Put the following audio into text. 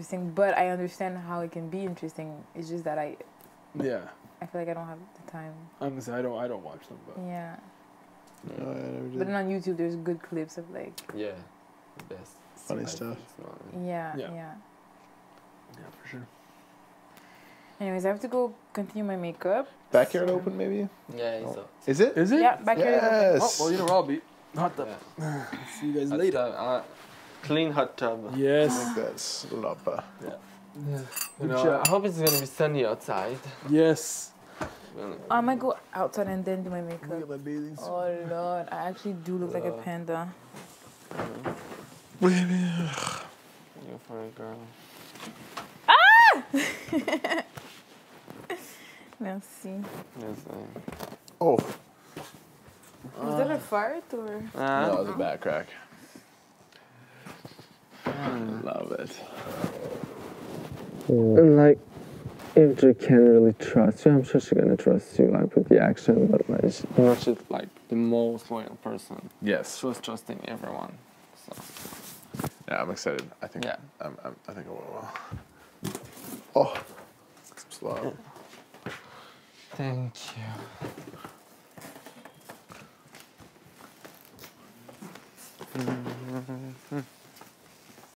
interesting, but I understand how it can be interesting. It's just that I, Yeah. I feel like I don't have the time. I'm gonna say I don't I don't watch them, but Yeah. No, I never But then on YouTube, there's good clips of like, Yeah, the best. Funny stuff. yeah, Yeah. yeah. yeah, for sure. Anyways, I have to go continue my makeup. Backyard So- open, maybe? Yeah, it's a, Is it? Is it? Yeah, backyard. is open. Yes. Oh, well, you know where I'll be. Hot yeah. See you guys Hot later. tub, uh, clean hot tub. I Yes. think that's Lapa. Yeah. Good You know. I hope it's gonna be sunny outside. Yes. I might go outside and then do my Look makeup. at my bathing suit. Oh lord, I actually do look like a panda. panda. You're for a girl. Merci. Yes, uh, Oh, Was that a fart or? uh, it was a back crack. Love it. like if she can really trust you, I'm sure she's gonna trust you, like with the action. But like, she- you know, she's like the most loyal person. Yes. She was trusting everyone. So Yeah, I'm excited. I think. Yeah. I'm, I'm, I think I will. well. Oh, slow. thank you. Mm-hmm.